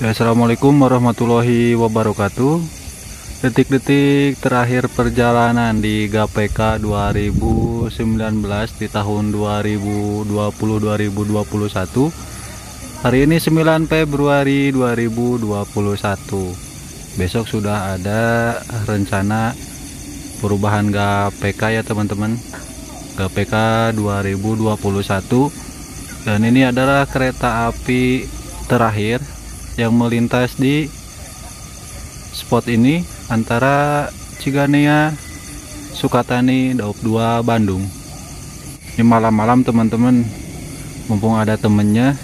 Assalamualaikum warahmatullahi wabarakatuh. Detik-detik terakhir perjalanan di GPK 2019 di tahun 2020-2021 Hari ini 9 Februari 2021 Besok sudah ada rencana perubahan GPK ya teman-teman. GPK 2021 dan ini adalah kereta api terakhir yang melintas di spot ini antara Ciganea Sukatani Daup 2 Bandung. Ini malam-malam teman-teman. Mumpung ada temennya.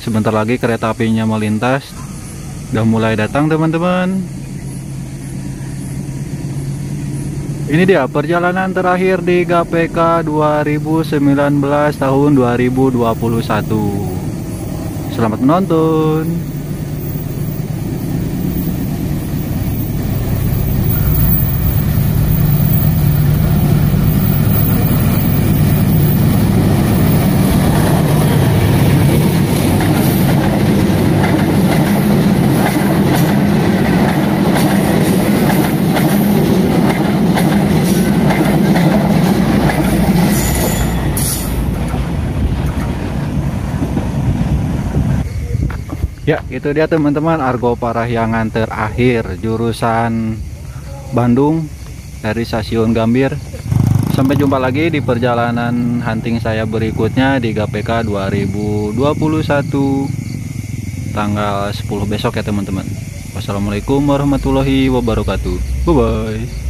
Sebentar lagi kereta apinya melintas. Udah mulai datang teman-teman. Ini dia perjalanan terakhir di GPK 2019 tahun 2021 Selamat menonton. Ya, itu dia teman-teman Argo Parahyangan terakhir jurusan Bandung dari stasiun Gambir. Sampai jumpa lagi di perjalanan hunting saya berikutnya di GPK 2021 tanggal 10 besok ya teman-teman. Wassalamualaikum warahmatullahi wabarakatuh. Bye bye.